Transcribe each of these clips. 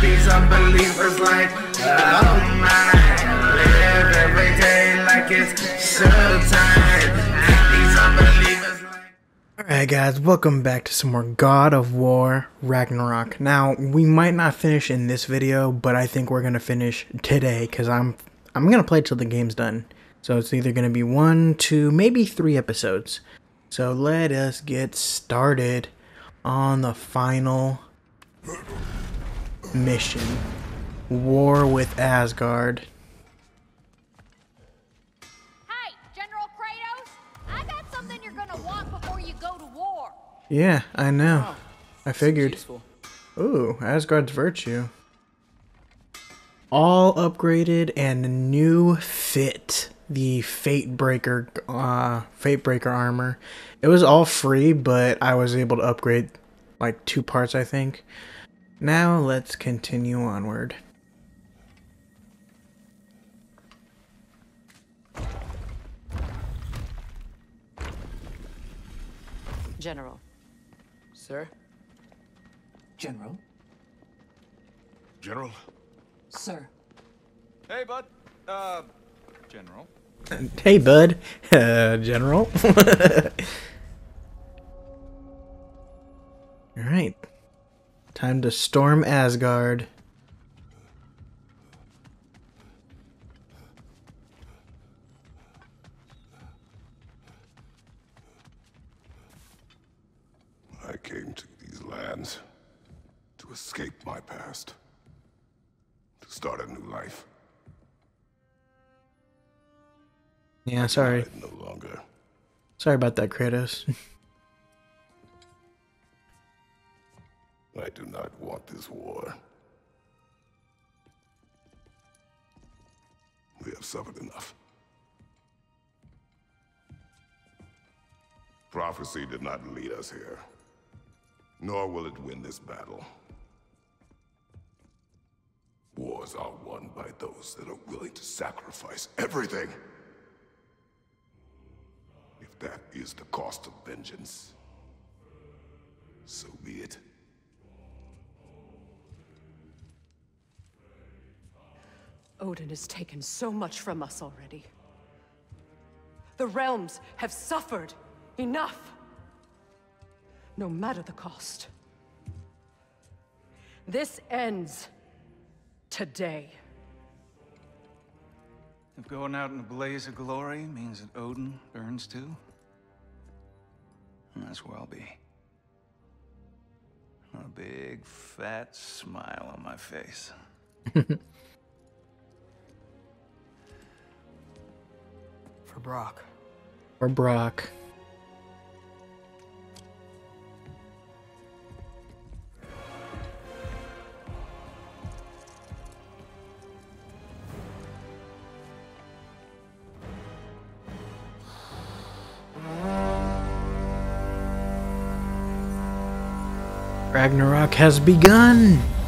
these unbelievers like, oh my. Live every day like it's showtime. Alright guys, welcome back to some more God of War Ragnarok. Now, we might not finish in this video, but I think we're gonna finish today, because I'm I'm gonna play till the game's done. So it's either gonna be one, two, maybe three episodes. So let us get started on the final mission. War with Asgard. Hey, General Kratos! I got something you're gonna want before you go to war. Yeah, I know. I figured. Ooh, Asgard's Virtue. All upgraded and new fit. The Fate Breaker, uh, Fate Breaker armor. It was all free, but I was able to upgrade like two parts, I think. Now let's continue onward. General. Sir? General? General? Sir. Hey, bud. Uh, General. Hey, bud, uh, General. time to storm Asgard. I came to these lands to escape my past, to start a new life. Yeah, sorry. No longer. Sorry about that, Kratos. I do not want this war. We have suffered enough. Prophecy did not lead us here, nor will it win this battle. Wars are won by those that are willing to sacrifice everything. If that is the cost of vengeance, so be it. Odin has taken so much from us already. The realms have suffered enough. No matter the cost. This ends today. If going out in a blaze of glory means that Odin burns too, that's where I'll be. A big, fat smile on my face. For Brok. or Brok. Ragnarok has begun.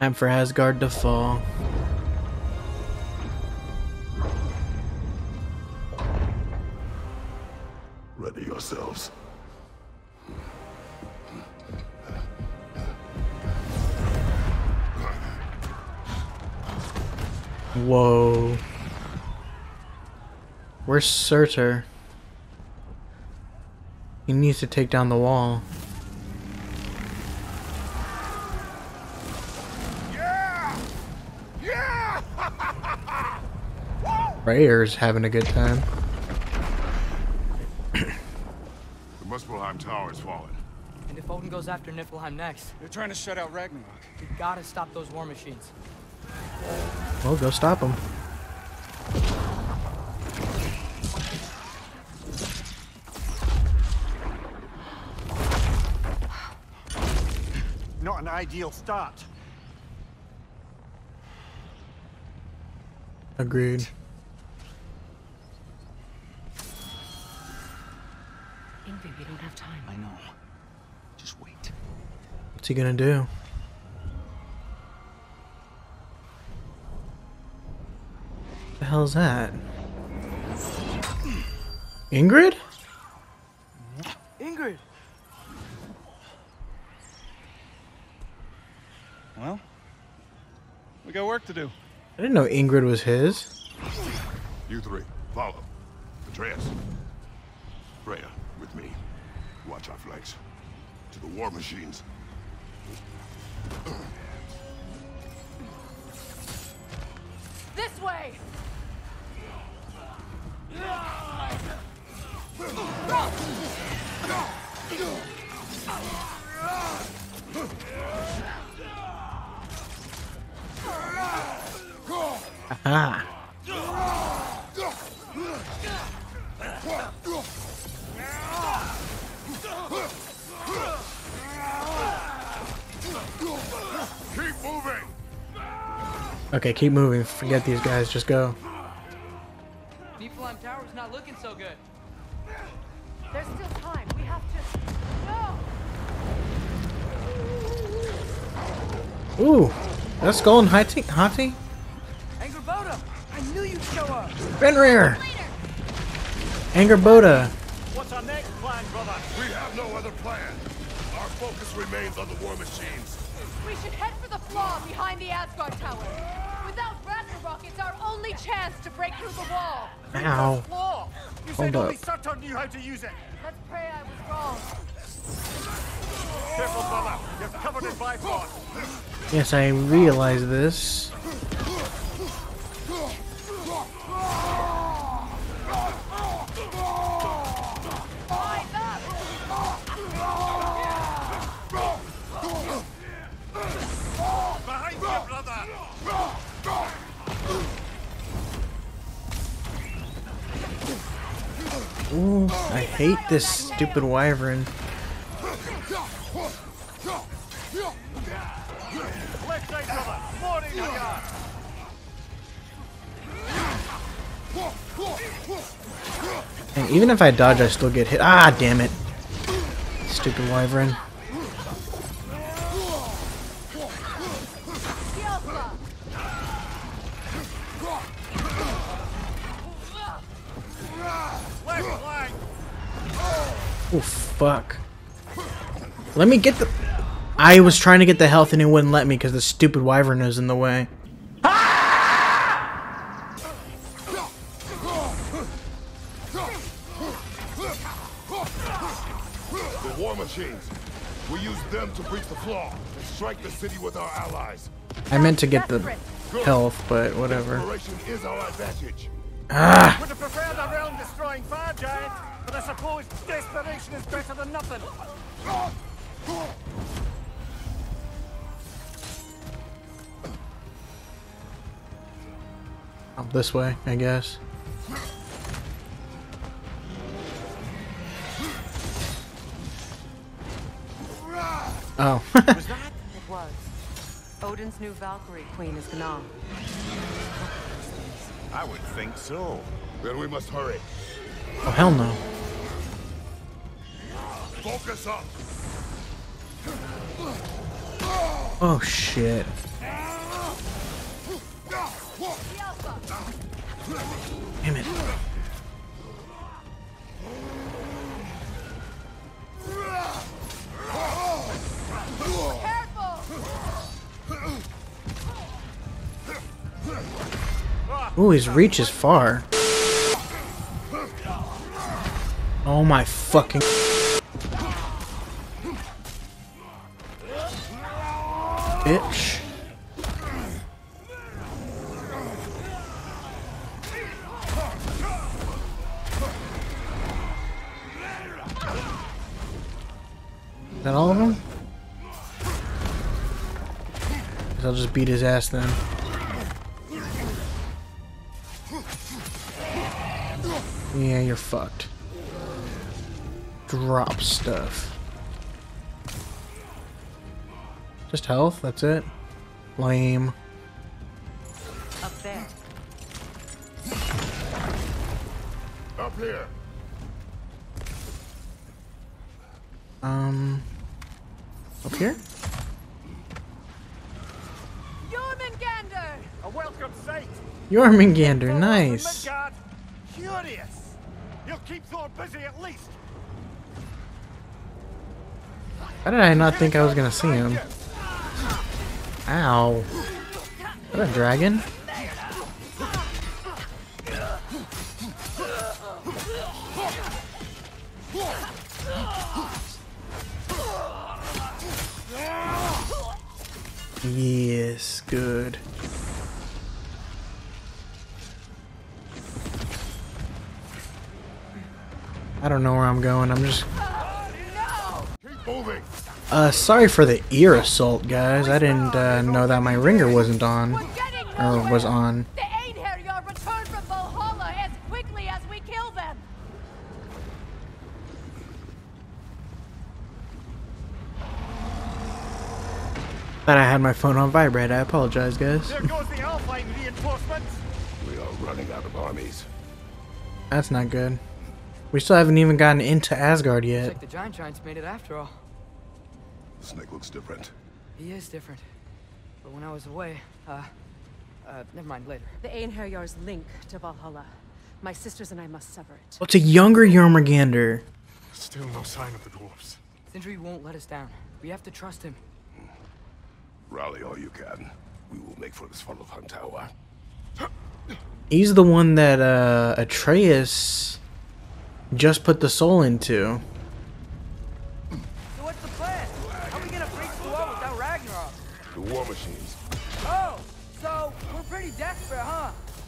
Time for Asgard to fall. Ready yourselves. Whoa. Where's Surtur? He needs to take down the wall. Rayer's having a good time. The Muspelheim Tower has fallen. And if Odin goes after Niflheim next, They're trying to shut out Ragnarok. we gotta stop those war machines. Well, go stop them. not an ideal start. Agreed. We don't have time. I know. Just wait. What's he gonna do? The hell's that? Ingrid? Ingrid! Well, we got work to do. I didn't know Ingrid was his. You three, follow. Atreus. Freya, with me. Watch our flanks. To the war machines. This way! Ah. Okay, keep moving. Forget these guys. Just go. Niflheim Tower's not looking so good. There's still time. We have to. No! Ooh, that's Golden Hati? Hati? Angrboda! I knew you'd show up! Fenrir! Later! Angrboda! What's our next plan, brother? We have no other plan. Our focus remains on the war machines. We should head for the flaw behind the Asgard Tower. Without Ragnarok, it's our only chance to break through the wall. Ow. Flaw! You Hold said only up. Knew how to use it. Let's pray I was wrong. Careful, brother. You're covered in Bifrost. Yes, I realize this. Ooh, I hate this stupid wyvern. And even if I dodge, I still get hit. Ah, damn it. Stupid wyvern. Oh, fuck. Let me get the... I was trying to get the health and it wouldn't let me because the stupid wyvern is in the way. The war machines. We use them to breach the flaw and strike the city with our allies. I meant to get the health, but whatever. Is our advantage. Ah! Would a realm destroying fire giant, but I suppose desperation is better than nothing. Oh, this way, I guess. Oh. It was. Odin's new Valkyrie queen is Gná. I would think so. Then we must hurry. oh, hell no. Focus up. Oh, shit. Damn it. Ooh, his reach is far. Oh my fucking... Bitch. Is that all of them? I'll just beat his ass then. Yeah, you're fucked. Drop stuff. Just health, that's it. Lame. Up there. Up here. Um up here? Jormungandr! A welcome sight. Jormungandr, nice. from Curious. He'll keep Thor busy at least. How did I not think I was gonna see him? Ow. Is that a dragon? Yes, good. I don't know where I'm going. I'm just. Uh sorry for the ear assault, guys. I didn't uh, know that my ringer wasn't on We're or was on. The Einherjar return from Valhalla as quickly as we kill them. Thought I had my phone on vibrate. I apologize, guys. There goes the Alpine reinforcements. We are running out of armies. That's not good. We still haven't even gotten into Asgard yet. like the Giant Giants made it after all. Snake looks different. He is different. But when I was away, uh, uh, never mind, later. The Einherjar's link to Valhalla. My sisters and I must sever it. Well, it's a younger Jormungandr? Still no sign of the dwarves. Sindri won't let us down. We have to trust him. Rally all you can. We will make for this funnel of Hun Tower. He's the one that uh, Atreus just put the soul into.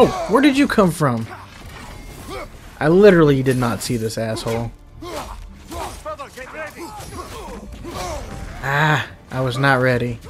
Oh, where did you come from? I literally did not see this asshole. Ah, I was not ready.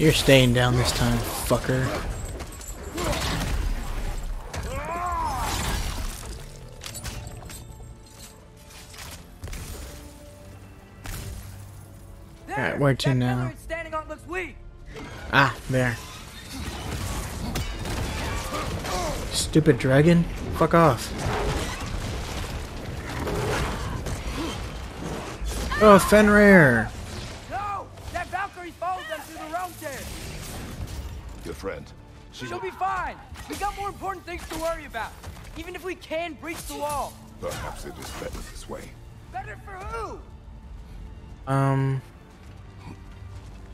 You're staying down this time, fucker. Alright, where to now? Ah, there. Stupid dragon. Fuck off. Oh, Fenrir. Perhaps it is better this way. Better for who? Um,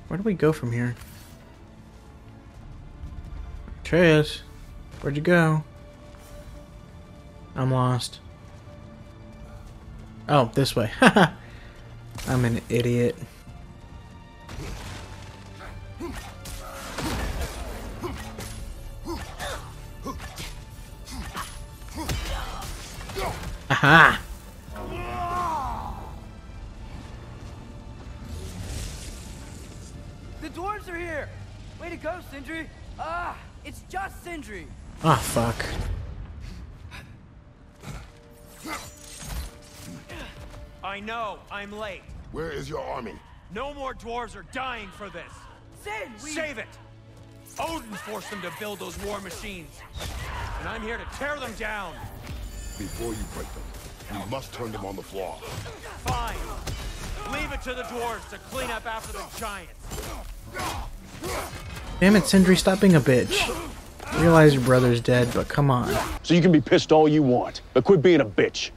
where do we go from here? Atreus, where'd you go? I'm lost. Oh, this way. I'm an idiot. Aha! The dwarves are here! Way to go, Sindri! Ah, it's just Sindri! Ah, fuck. I know, I'm late. Where is your army? No more dwarves are dying for this. Sin, we... Save it! Odin forced them to build those war machines. And I'm here to tear them down. Before you break them, you must turn them on the floor. Fine. Leave it to the dwarves to clean up after the giants. Damn it, Sindri, stop being a bitch. I Realize your brother's dead, but come on. So you can be pissed all you want, but quit being a bitch.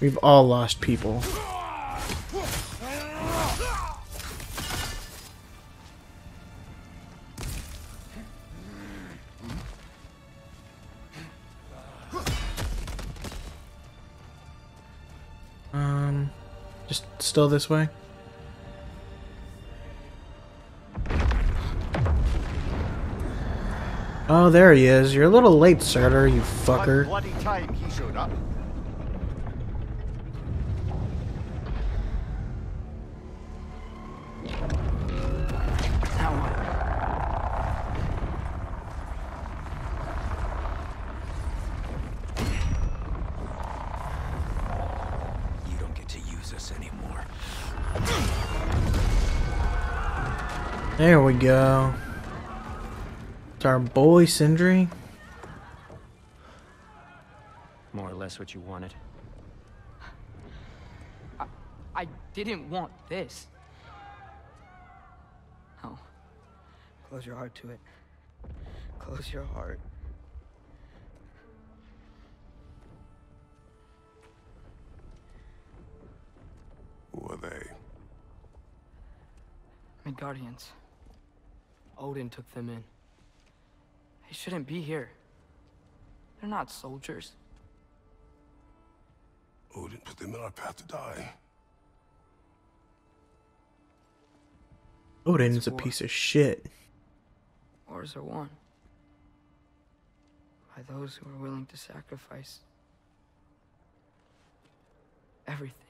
We've all lost people. Just still this way? Oh, there he is. You're a little late, Surtur, you fucker. bloody time he showed up. There we go. It's our boy Sindri. More or less what you wanted. I didn't want this. Oh. Close your heart to it. Close your heart. Who are they? Midgardians. Odin took them in. They shouldn't be here. They're not soldiers. Odin put them in our path to die. Odin's a piece of shit. Wars are won. By those who are willing to sacrifice everything.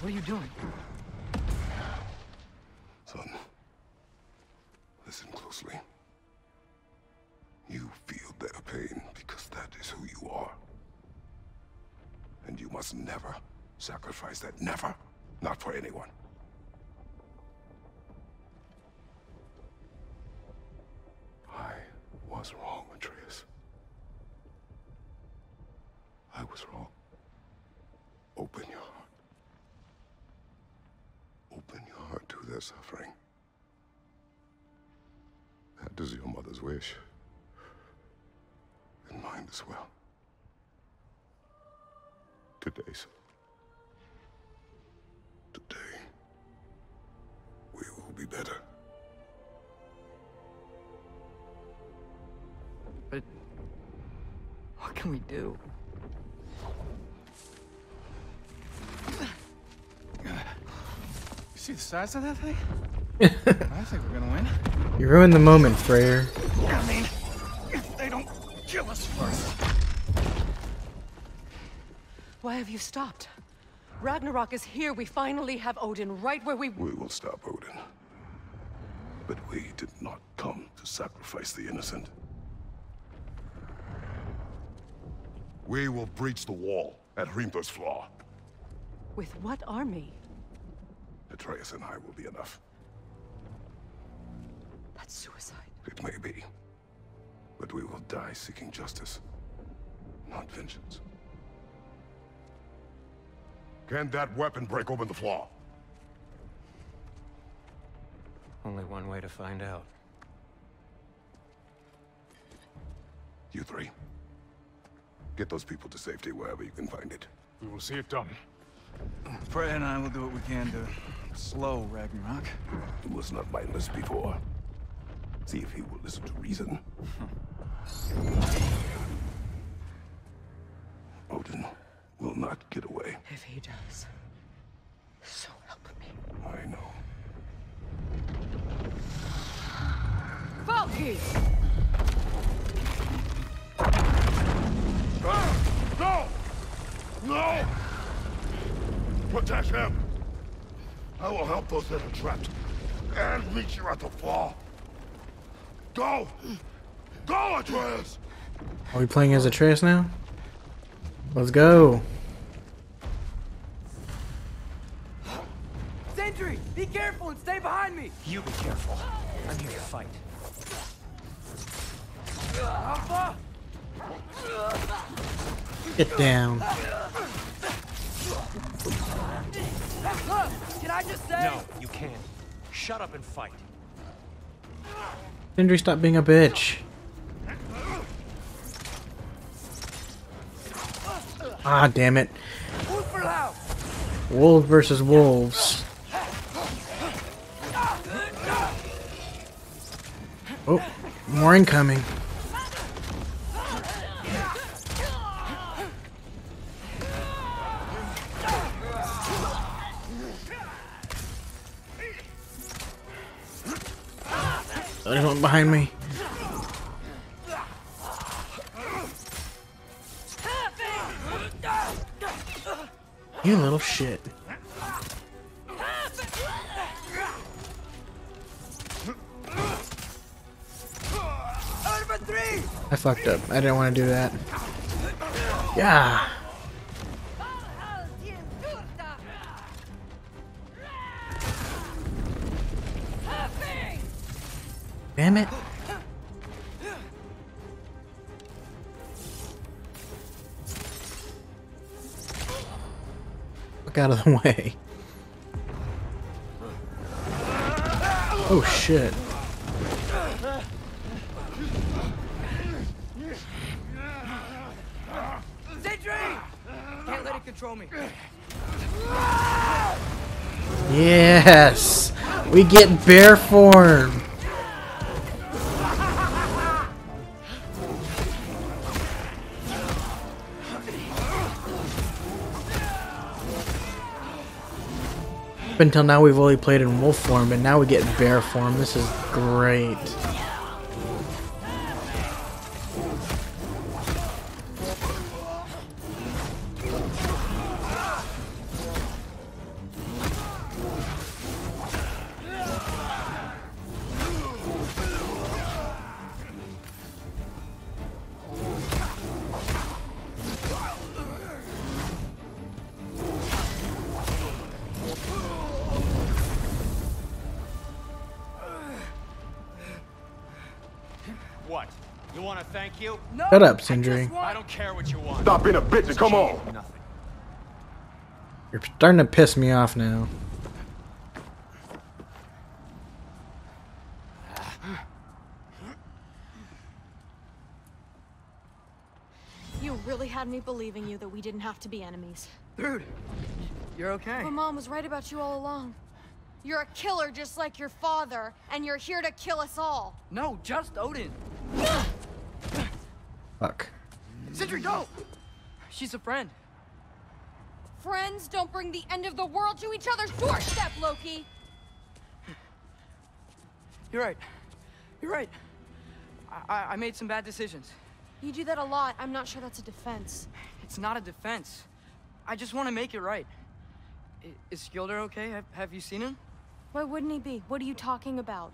What, are you doing? Son, listen closely. You feel their pain because that is who you are. And you must never sacrifice that. Never. Not for anyone. Can we do? You see the size of that thing? I think we're gonna win. You ruined the moment, Freyr. I mean, if they don't kill us first. Why have you stopped? Ragnarok is here. We finally have Odin right where we. We will stop Odin. But we did not come to sacrifice the innocent. We will breach the wall at Hrimthur's Flaw. With what army? Atreus and I will be enough. That's suicide. It may be. But we will die seeking justice, not vengeance. Can that weapon break open the flaw? Only one way to find out. You three. Get those people to safety wherever you can find it. We will see it done. Freya and I will do what we can to slow Ragnarok. He was not mindless before. See if he will listen to reason. Odin will not get away. If he does, so help me. I know. Valky! No! Protect him! I will help those that are trapped. and meet you at the fall. Go! Go, Atreus! Are we playing as Atreus now? Let's go. Sindri, be careful and stay behind me. You be careful. I'm here to fight. Alpha. Get down. Look, can I just say? No, you can't. Shut up and fight. Sindri, stop being a bitch. Ah, damn it. Wolf. Wolves versus wolves. Oh, more incoming. Behind me. You little shit. I fucked up. I didn't want to do that. Yeah. Damn it. Look out of the way. Oh shit. Sindri. Can't let it control me. Yes! We get bear form! Up until now we've only played in wolf form, but now we get bear form. This is great. Shut up, Sindri. I don't care what you want. Stop being a bitch and come on! You're starting to piss me off now. You really had me believing you that we didn't have to be enemies. Dude, you're okay. But mom was right about you all along. You're a killer just like your father, and you're here to kill us all. No, just Odin. Fuck. Sindri, go. She's a friend. Friends don't bring the end of the world to each other's doorstep, Loki. You're right. You're right. I, I, I made some bad decisions. You do that a lot. I'm not sure that's a defense. It's not a defense. I just want to make it right. I, is Skilder okay? Have, have you seen him? Why wouldn't he be? What are you talking about?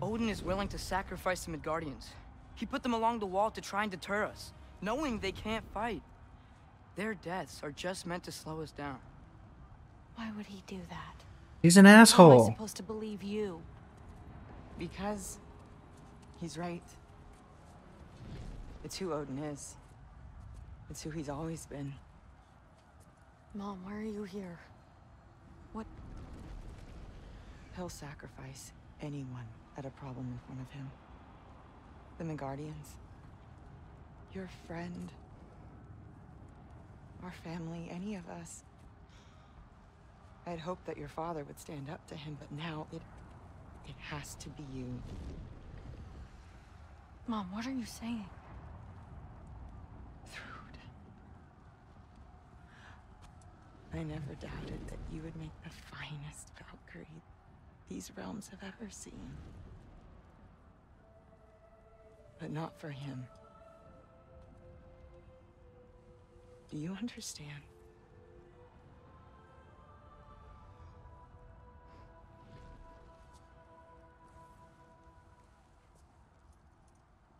Odin is willing to sacrifice the Midgardians. He put them along the wall to try and deter us, knowing they can't fight. Their deaths are just meant to slow us down. Why would he do that? He's an asshole. How am I asshole. supposed to believe you? Because he's right. It's who Odin is. It's who he's always been. Mom, why are you here? What? He'll sacrifice anyone at a problem in front of him. The Midgardians. Your friend. Our family, any of us. I had hoped that your father would stand up to him, but now it... it has to be you. Mom, what are you saying? Thrud. I never doubted that you would make the finest Valkyrie these realms have ever seen but not for him. Do you understand?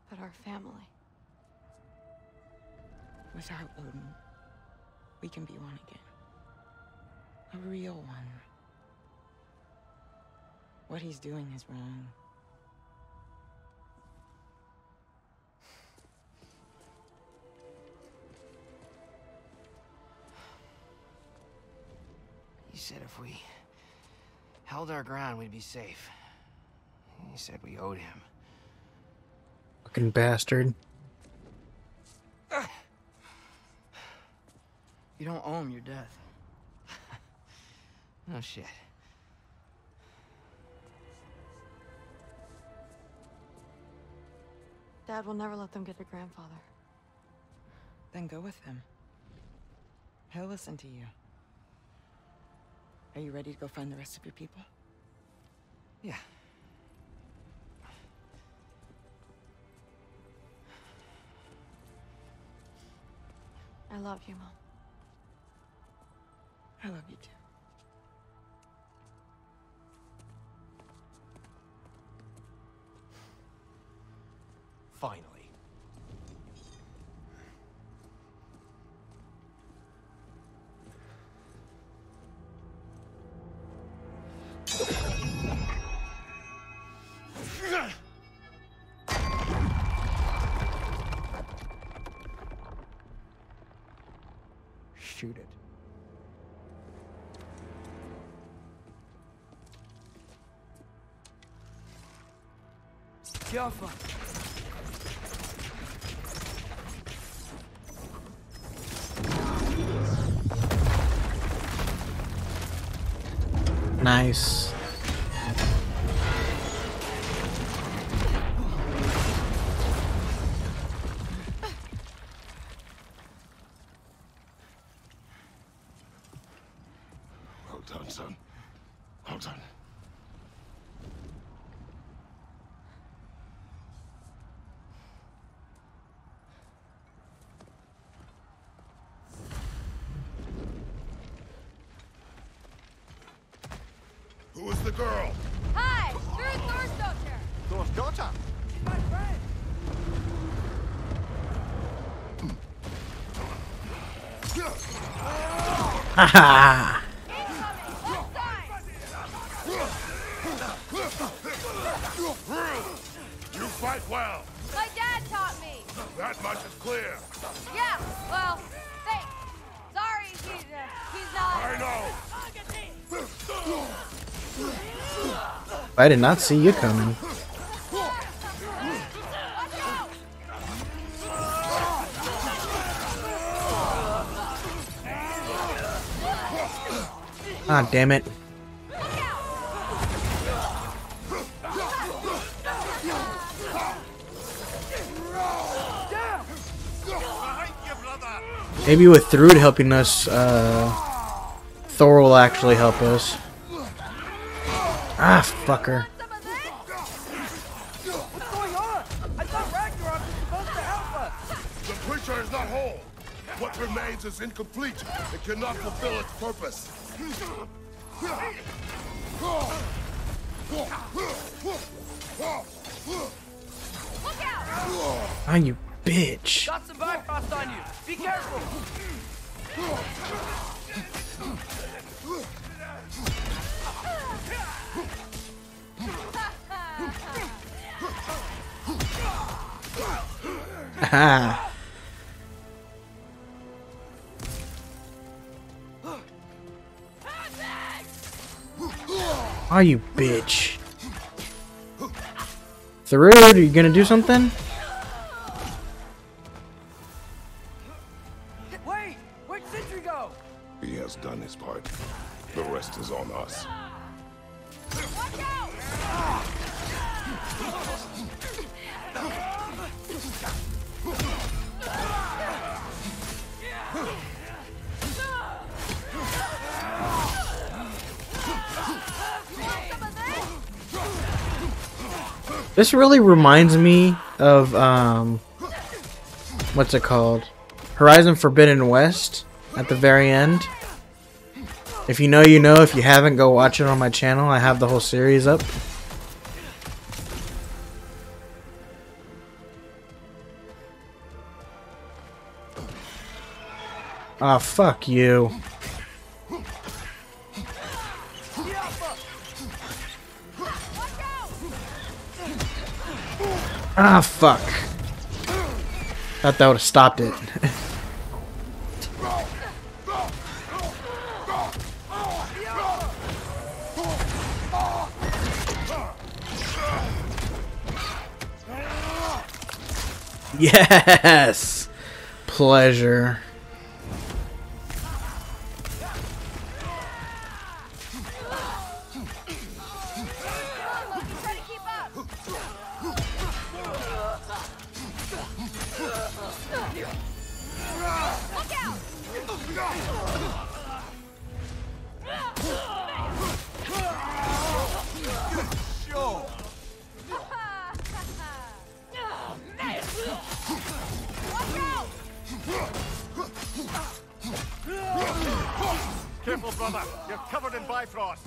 But our family. Without Odin, we can be one again. A real one. What he's doing is wrong. Said if we held our ground, we'd be safe. He said we owed him. Fucking bastard. You don't owe him your death. no shit. Dad will never let them get their grandfather. Then go with him. He'll listen to you. Are you ready to go find the rest of your people? Yeah. I love you, Mom. I love you too. Finally. Jaffa. Nice. Well done, son. Well done. Who is the girl? Hi! You're Thor's daughter! Thor's daughter? She's my friend! Haha. You fight well. My dad taught me! That much is clear. Yeah, well, thanks. Sorry, he's, uh, he's not... I know. I did not see you coming. Ah, damn it. Maybe with Thrud helping us, uh, Thor will actually help us. Ah, fucker. Incomplete. It cannot fulfill its purpose. Ah, you bitch. Got some Bifrost on you. Be careful. Ah. Ah, you bitch. Thrud, are you gonna do something? This really reminds me of, um, what's it called? Horizon Forbidden West at the very end. If you know, you know. If you haven't, go watch it on my channel. I have the whole series up. Ah, oh, fuck you. Ah, fuck. Thought that would have stopped it. yes! Pleasure. Bifrost.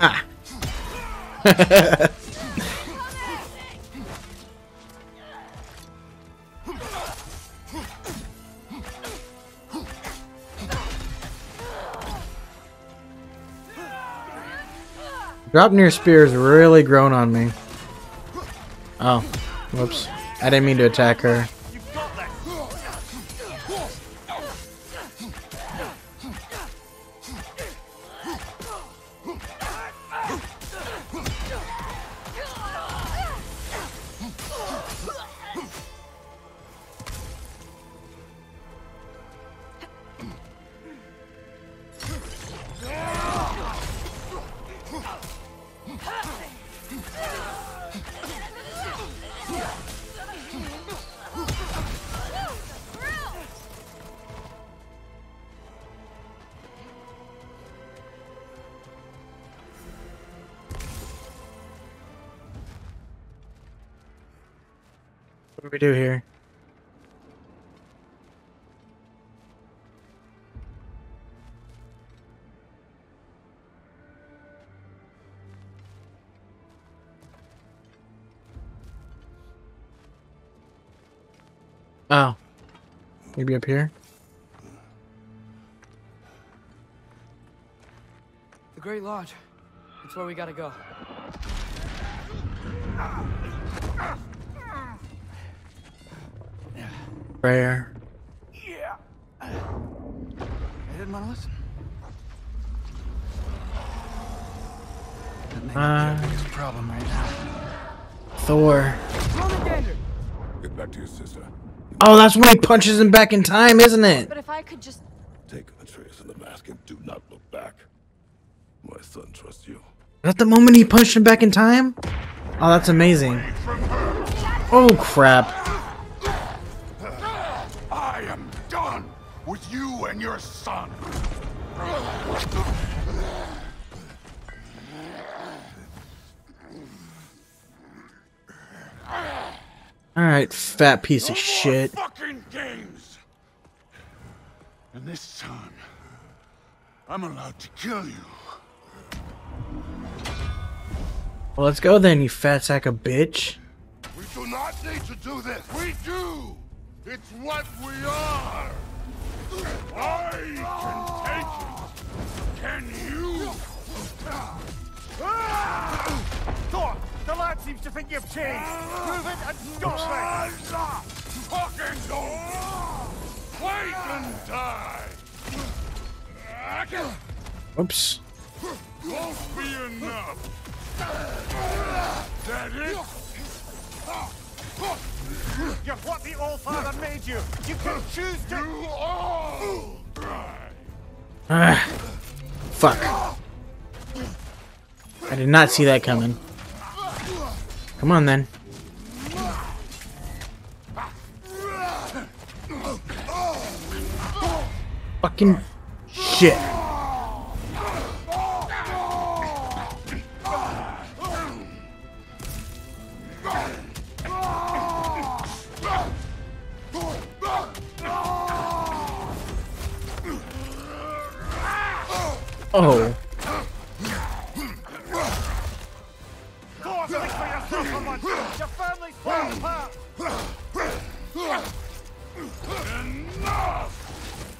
Ah. Draupnir spear's really grown on me. Oh, whoops. I didn't mean to attack her. What do we do here? Oh. Maybe up here? The Great Lodge. It's where we gotta go. Prayer. Yeah. I didn't want to listen. That may Uh, be biggest problem right now. Thor. Get back to your sister. Oh, that's when he punches him back in time, isn't it? But if I could just Take Atreus and the mask and do not look back. My son trusts you. Is that the moment he punched him back in time? Oh, that's amazing. Oh, crap. Alright, fat piece of No more shit. Fucking games. And this time, I'm allowed to kill you. Well, let's go then, you fat sack of bitch. We do not need to do this. We do. It's what we are. I can take it. Can you? Thor, the lad seems to think you've changed. Prove it and stop it. Fucking go. Wait and die. Oops. Won't be enough. That it? You're what the All-Father made you. You can choose to... You all. Ah. Fuck. I did not see that coming. Come on then. Fucking shit. Oh.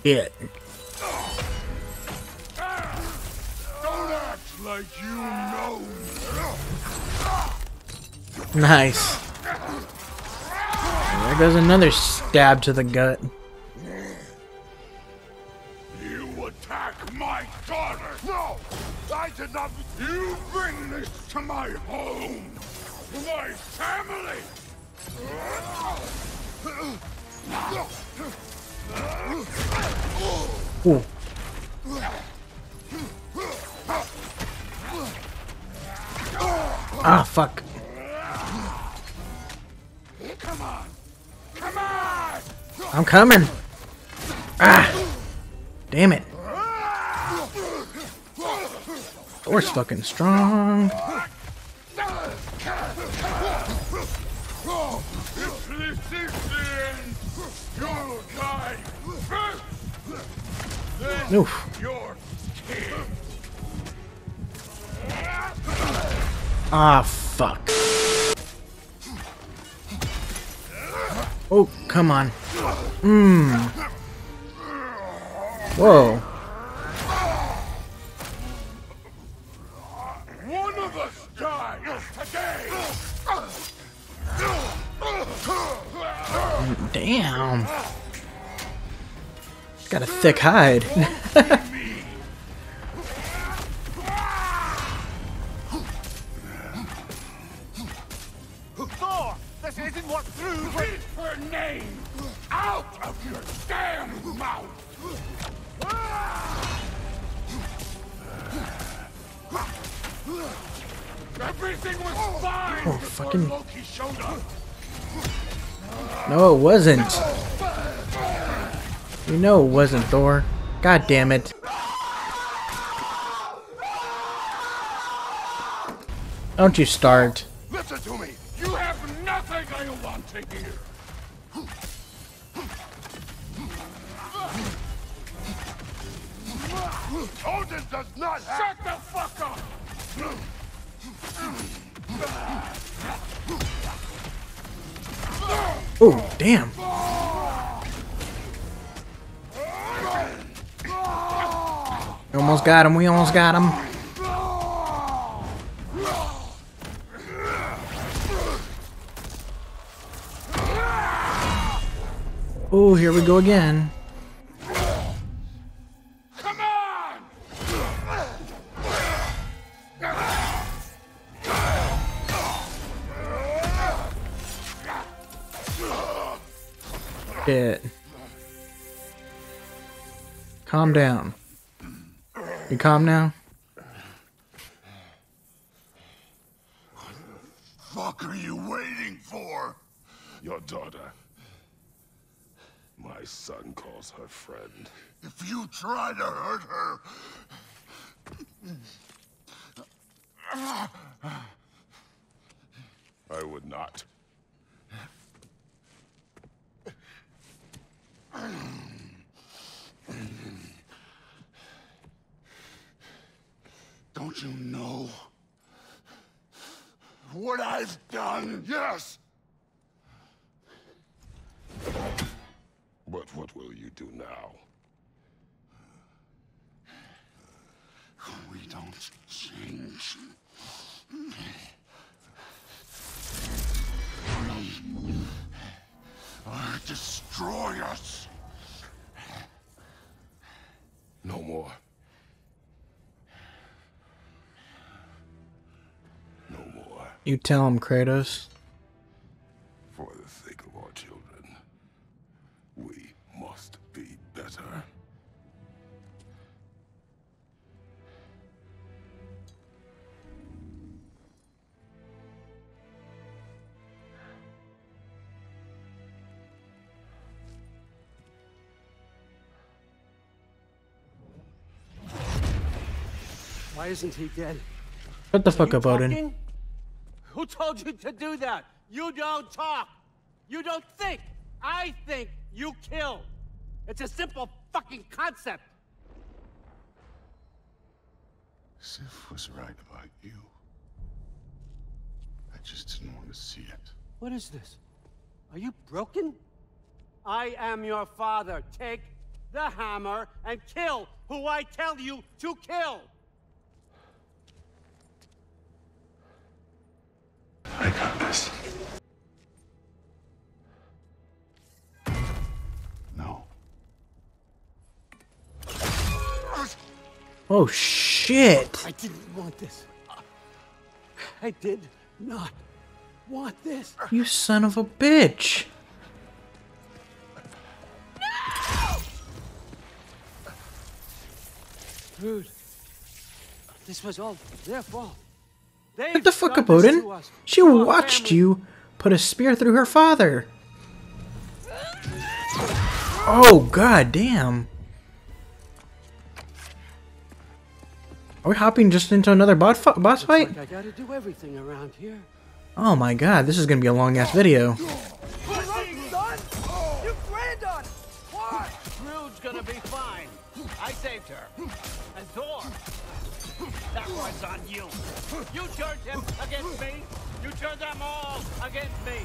Shit. Like you know. Nice. There goes another stab to the gut. Coming. Ah. Damn it. Thor's fucking strong. Oof. Ah, fuck. Oh, come on. Mmm. Whoa. One of us dies today! Damn. Got a thick hide. wasn't. You know it wasn't, Thor. God damn it. Don't you start. Listen to me. You have nothing I want to hear. Odin does not have... Shut the fuck up! Oh, damn. We almost got him. We almost got him. Oh, here we go again. Shit. Calm down. You calm now? fuck are you waiting for? Your daughter. My son calls her friend. If you try to hurt her... I would not. Don't you know what I've done? Yes! But what will you do now? We don't change. Or destroy us. No more. No more. You tell him, Kratos. Isn't he dead? Shut the fuck You up, Odin. Who told you to do that? You don't talk. You don't think. I think you kill. It's a simple fucking concept. Sif was right about you. I just didn't want to see it. What is this? Are you broken? I am your father. Take the hammer and kill who I tell you to kill. I. No. Oh shit! I didn't want this. I did not want this. You son of a bitch! Dude, this was all their fault. They What the fuck up, Odin? She watched you put a spear through her father. Oh god damn. Are we hopping just into another bot fi- boss fight? I gotta do everything around here. Oh my god, this is gonna be a long ass video. You granddaughter! Why? Thrud's gonna be fine. I saved her. And Thor. That was on you. You turned him against me. You turned them all against me.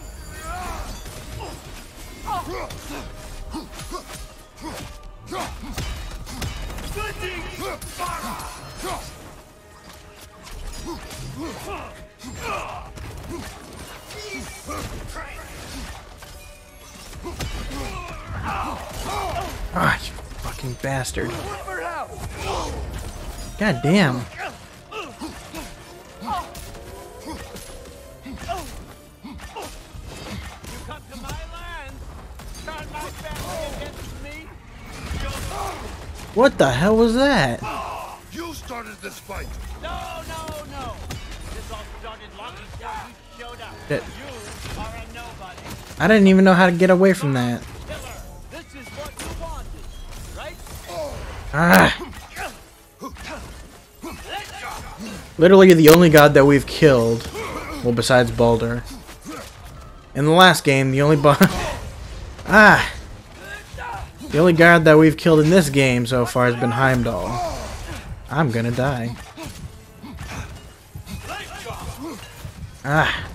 Ah, you fucking bastard. God damn. What the hell was that? You started this fight. No, no, no. This all started long before you showed up. That- You are a nobody. I didn't even know how to get away from that. Killer. This is what you wanted, right? Ah. Literally the only god that we've killed, well besides Baldur. In the last game, the only boss... ah! The only god that we've killed in this game so far has been Heimdall. I'm gonna die. Ah.